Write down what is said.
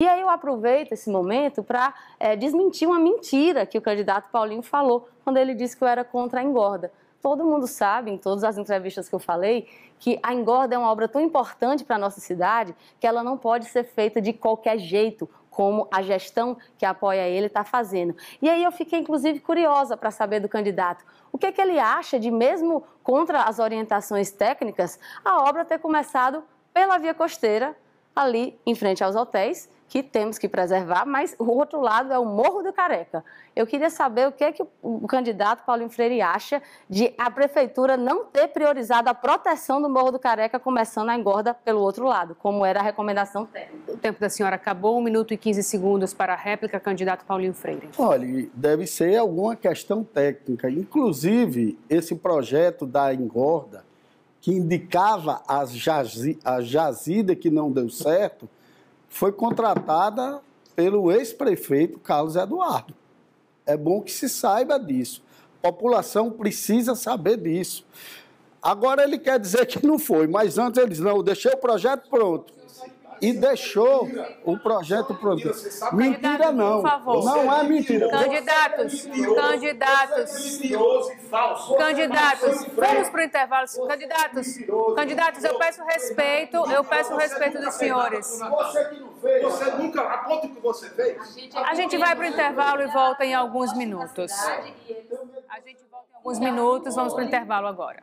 E aí eu aproveito esse momento para é, desmentir uma mentira que o candidato Paulinho falou quando ele disse que eu era contra a engorda. Todo mundo sabe, em todas as entrevistas que eu falei, que a engorda é uma obra tão importante para a nossa cidade que ela não pode ser feita de qualquer jeito, como a gestão que apoia ele está fazendo. E aí eu fiquei, inclusive, curiosa para saber do candidato o que, que ele acha de, mesmo contra as orientações técnicas, a obra ter começado pela via costeira, ali em frente aos hotéis, que temos que preservar, mas o outro lado é o Morro do Careca. Eu queria saber o que é que o candidato Paulinho Freire acha de a prefeitura não ter priorizado a proteção do Morro do Careca, começando a engorda pelo outro lado, como era a recomendação técnica. O tempo da senhora acabou, um minuto e 15 segundos para a réplica, candidato Paulinho Freire. Olha, deve ser alguma questão técnica. Inclusive, esse projeto da engorda, que indicava a, jazi, a jazida que não deu certo, foi contratada pelo ex-prefeito Carlos Eduardo. É bom que se saiba disso. A população precisa saber disso. Agora ele quer dizer que não foi, mas antes eles não, deixei o projeto pronto e deixou o projeto pronto. Mentira não. Não é mentira. Candidatos, candidatos. Candidatos, vamos para o intervalo. Candidatos, candidatos, eu peço respeito, eu peço respeito dos senhores. Você que não fez, você nunca, aponta o que você fez. A gente vai para o intervalo e volta em alguns minutos. A gente volta em alguns minutos, vamos para o intervalo agora.